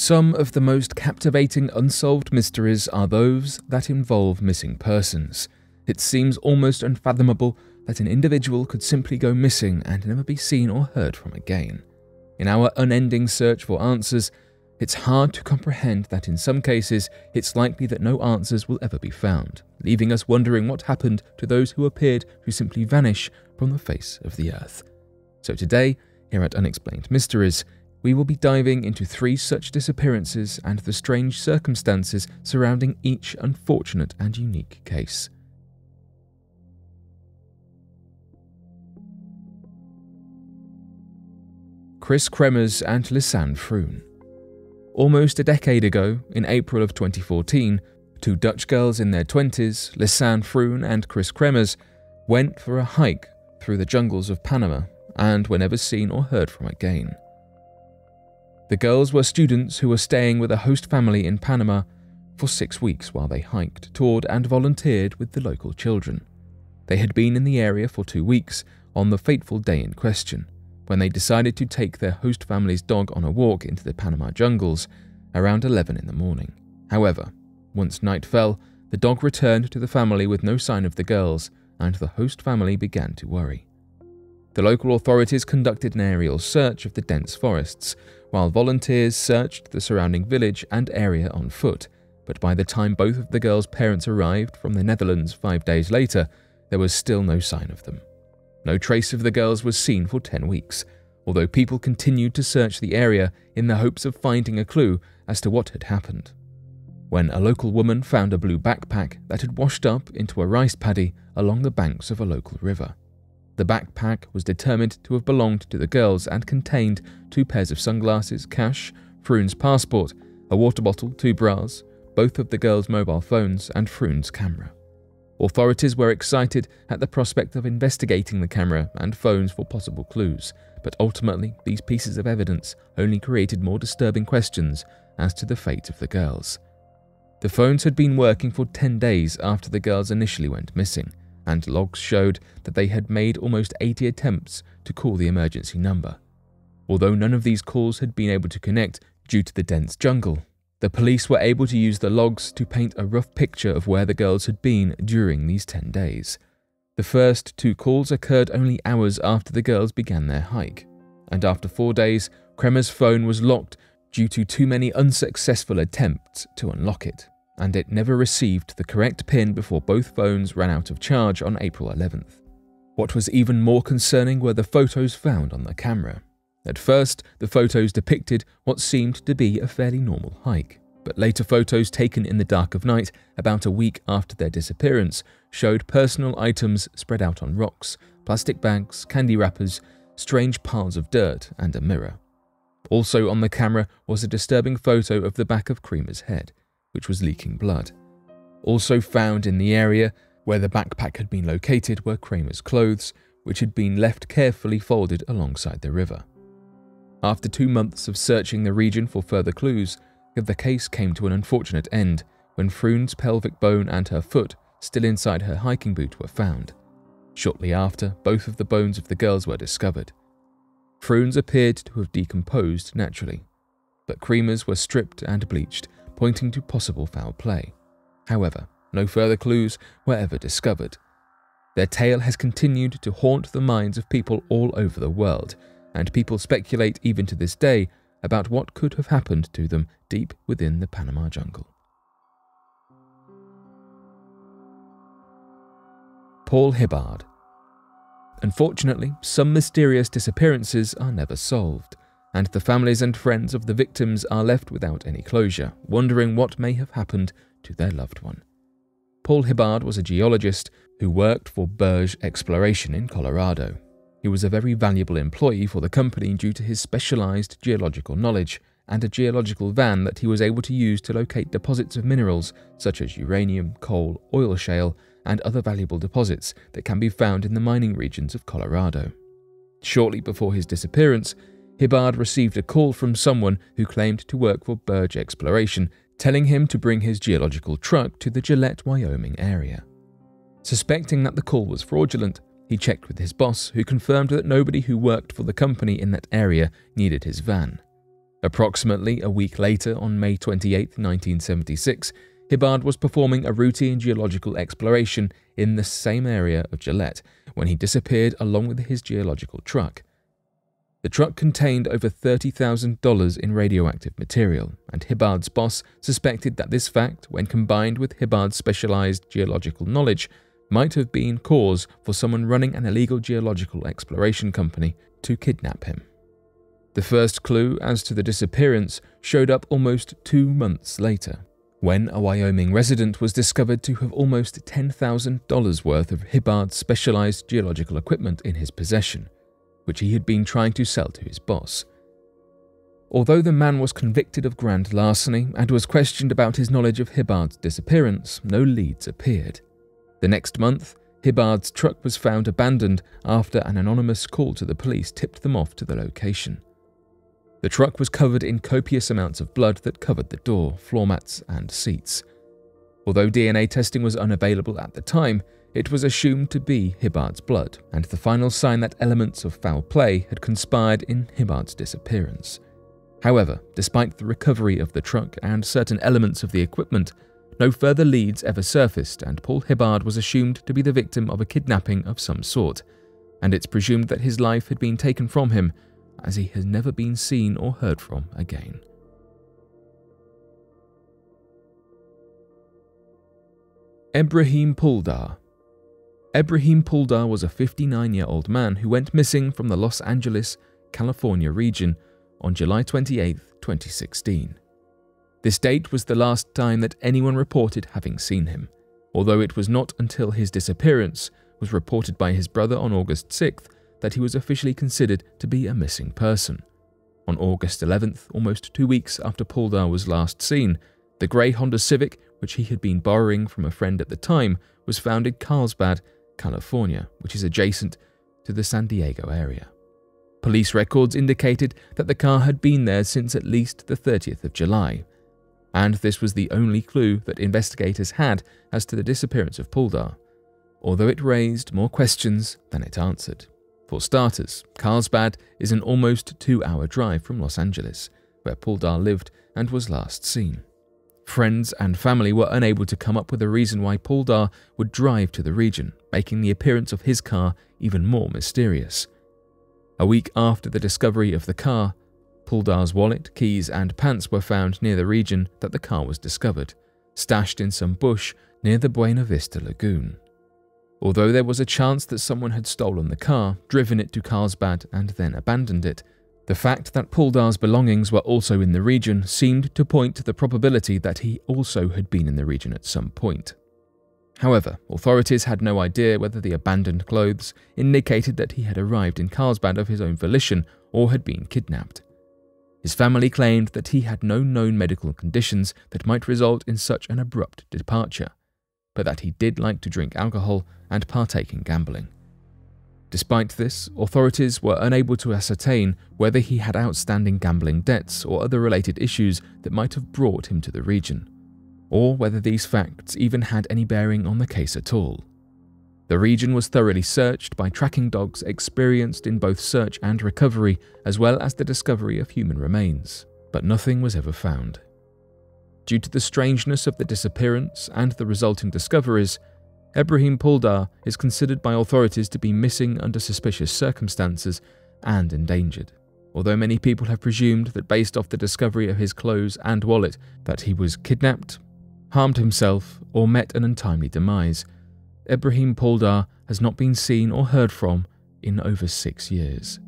Some of the most captivating unsolved mysteries are those that involve missing persons. It seems almost unfathomable that an individual could simply go missing and never be seen or heard from again. In our unending search for answers, it's hard to comprehend that in some cases it's likely that no answers will ever be found, leaving us wondering what happened to those who appeared to simply vanish from the face of the earth. So today, here at Unexplained Mysteries, we will be diving into three such disappearances and the strange circumstances surrounding each unfortunate and unique case. Kris Kremers and Lisanne Froon. Almost a decade ago, in April of 2014, two Dutch girls in their 20s, Lisanne Froon and Kris Kremers, went for a hike through the jungles of Panama and were never seen or heard from again. The girls were students who were staying with a host family in Panama for six weeks while they hiked, toured, and volunteered with the local children. They had been in the area for two weeks on the fateful day in question, when they decided to take their host family's dog on a walk into the Panama jungles around 11 in the morning. However, once night fell, the dog returned to the family with no sign of the girls, and the host family began to worry. The local authorities conducted an aerial search of the dense forests, while volunteers searched the surrounding village and area on foot. But by the time both of the girls' parents arrived from the Netherlands five days later, there was still no sign of them. No trace of the girls was seen for 10 weeks, although people continued to search the area in the hopes of finding a clue as to what had happened. When a local woman found a blue backpack that had washed up into a rice paddy along the banks of a local river. The backpack was determined to have belonged to the girls and contained two pairs of sunglasses, cash, Froon's passport, a water bottle, two bras, both of the girls' mobile phones, and Froon's camera. Authorities were excited at the prospect of investigating the camera and phones for possible clues, but ultimately these pieces of evidence only created more disturbing questions as to the fate of the girls. The phones had been working for 10 days after the girls initially went missing, and logs showed that they had made almost 80 attempts to call the emergency number. Although none of these calls had been able to connect due to the dense jungle, the police were able to use the logs to paint a rough picture of where the girls had been during these 10 days. The first two calls occurred only hours after the girls began their hike, and after four days, Kremers' phone was locked due to too many unsuccessful attempts to unlock it and it never received the correct PIN before both phones ran out of charge on April 11th. What was even more concerning were the photos found on the camera. At first, the photos depicted what seemed to be a fairly normal hike, but later photos taken in the dark of night, about a week after their disappearance, showed personal items spread out on rocks, plastic bags, candy wrappers, strange piles of dirt, and a mirror. Also on the camera was a disturbing photo of the back of Kremers' head, which was leaking blood. Also found in the area where the backpack had been located were Kremers' clothes, which had been left carefully folded alongside the river. After two months of searching the region for further clues, the case came to an unfortunate end when Froon's pelvic bone and her foot, still inside her hiking boot, were found. Shortly after, both of the bones of the girls were discovered. Froon's appeared to have decomposed naturally, but Kremers were stripped and bleached pointing to possible foul play. However, no further clues were ever discovered. Their tale has continued to haunt the minds of people all over the world, and people speculate even to this day about what could have happened to them deep within the Panama jungle. Paul Hibbard. Unfortunately, some mysterious disappearances are never solved and the families and friends of the victims are left without any closure, wondering what may have happened to their loved one. Paul Hibbard was a geologist who worked for Burge Exploration in Colorado. He was a very valuable employee for the company due to his specialized geological knowledge and a geological van that he was able to use to locate deposits of minerals such as uranium, coal, oil shale, and other valuable deposits that can be found in the mining regions of Colorado. Shortly before his disappearance, Hibbard received a call from someone who claimed to work for Burge Exploration, telling him to bring his geological truck to the Gillette, Wyoming area. Suspecting that the call was fraudulent, he checked with his boss, who confirmed that nobody who worked for the company in that area needed his van. Approximately a week later, on May 28, 1976, Hibbard was performing a routine geological exploration in the same area of Gillette when he disappeared along with his geological truck. The truck contained over $30,000 in radioactive material, and Hibbard's boss suspected that this fact, when combined with Hibbard's specialized geological knowledge, might have been cause for someone running an illegal geological exploration company to kidnap him. The first clue as to the disappearance showed up almost two months later, when a Wyoming resident was discovered to have almost $10,000 worth of Hibbard's specialized geological equipment in his possession which he had been trying to sell to his boss. Although the man was convicted of grand larceny and was questioned about his knowledge of Hibbard's disappearance, no leads appeared. The next month, Hibbard's truck was found abandoned after an anonymous call to the police tipped them off to the location. The truck was covered in copious amounts of blood that covered the door, floor mats, and seats. Although DNA testing was unavailable at the time, it was assumed to be Hibbard's blood, and the final sign that elements of foul play had conspired in Hibbard's disappearance. However, despite the recovery of the truck and certain elements of the equipment, no further leads ever surfaced, and Paul Hibbard was assumed to be the victim of a kidnapping of some sort, and it's presumed that his life had been taken from him, as he has never been seen or heard from again. Ebrahim Puldar Ebrahim Puldar was a 59 year old man who went missing from the Los Angeles, California region on July 28, 2016. This date was the last time that anyone reported having seen him, although it was not until his disappearance was reported by his brother on August 6th that he was officially considered to be a missing person. On August 11th, almost two weeks after Puldar was last seen, the grey Honda Civic, which he had been borrowing from a friend at the time, was found in Carlsbad California, which is adjacent to the San Diego area. Police records indicated that the car had been there since at least the 30th of July, and this was the only clue that investigators had as to the disappearance of Puldar, although it raised more questions than it answered. For starters, Carlsbad is an almost two hour drive from Los Angeles, where Puldar lived and was last seen. Friends and family were unable to come up with a reason why Puldar would drive to the region, making the appearance of his car even more mysterious. A week after the discovery of the car, Puldar's wallet, keys, and pants were found near the region that the car was discovered, stashed in some bush near the Buena Vista Lagoon. Although there was a chance that someone had stolen the car, driven it to Carlsbad, and then abandoned it, the fact that Puldar's belongings were also in the region seemed to point to the probability that he also had been in the region at some point. However, authorities had no idea whether the abandoned clothes indicated that he had arrived in Carlsbad of his own volition or had been kidnapped. His family claimed that he had no known medical conditions that might result in such an abrupt departure, but that he did like to drink alcohol and partake in gambling. Despite this, authorities were unable to ascertain whether he had outstanding gambling debts or other related issues that might have brought him to the region, or whether these facts even had any bearing on the case at all. The region was thoroughly searched by tracking dogs experienced in both search and recovery, as well as the discovery of human remains, but nothing was ever found. Due to the strangeness of the disappearance and the resulting discoveries, Ebrahim Puldar is considered by authorities to be missing under suspicious circumstances and endangered, although many people have presumed that based off the discovery of his clothes and wallet that he was kidnapped, harmed himself, or met an untimely demise. Ebrahim Puldar has not been seen or heard from in over six years.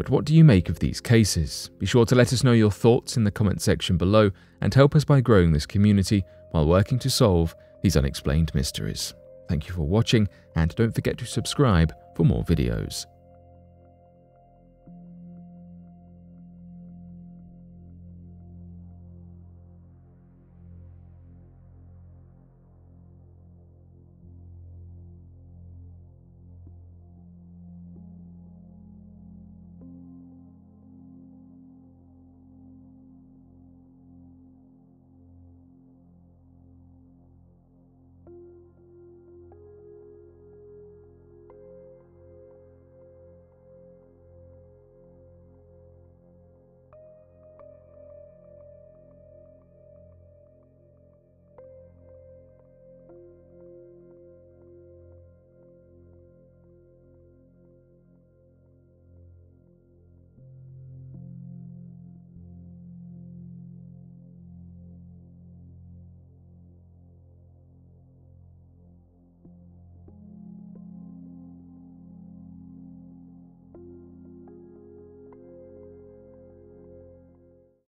But what do you make of these cases? Be sure to let us know your thoughts in the comment section below and help us by growing this community while working to solve these unexplained mysteries. Thank you for watching and don't forget to subscribe for more videos.